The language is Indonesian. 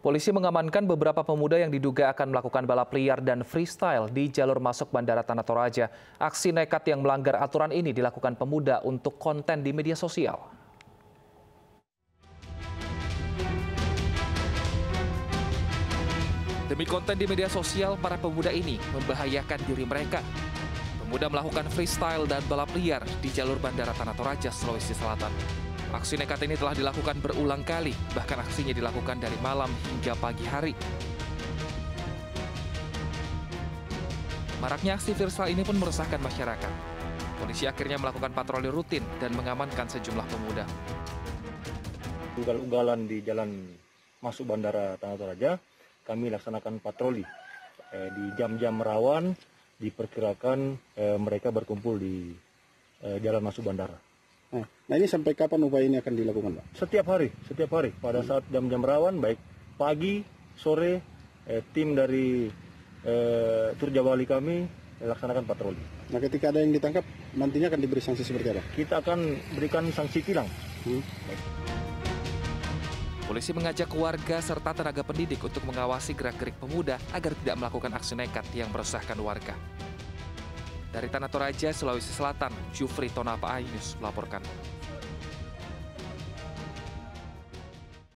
Polisi mengamankan beberapa pemuda yang diduga akan melakukan balap liar dan freestyle di jalur masuk Bandara Tanah Toraja. Aksi nekat yang melanggar aturan ini dilakukan pemuda untuk konten di media sosial. Demi konten di media sosial, para pemuda ini membahayakan diri mereka. Pemuda melakukan freestyle dan balap liar di jalur Bandara Tanah Toraja, Sulawesi Selatan. Aksi nekat ini telah dilakukan berulang kali, bahkan aksinya dilakukan dari malam hingga pagi hari. Maraknya aksi viral ini pun meresahkan masyarakat. Polisi akhirnya melakukan patroli rutin dan mengamankan sejumlah pemuda. Ugal-ugalan di jalan masuk Bandara Tanah Toraja, kami laksanakan patroli. Eh, di jam-jam rawan diperkirakan eh, mereka berkumpul di eh, jalan masuk bandara. Nah, nah ini sampai kapan upaya ini akan dilakukan, Pak? Setiap hari, setiap hari. Pada saat jam-jam rawan, baik pagi, sore, eh, tim dari eh, Turjawali kami laksanakan patroli. Nah, ketika ada yang ditangkap, nantinya akan diberi sanksi seperti apa? Kita akan berikan sanksi tilang. Hmm. Polisi mengajak warga serta tenaga pendidik untuk mengawasi gerak-gerik pemuda agar tidak melakukan aksi nekat yang meresahkan warga. Dari Tanah Toraja, Sulawesi Selatan, Jufri Tonapa Ainus melaporkan.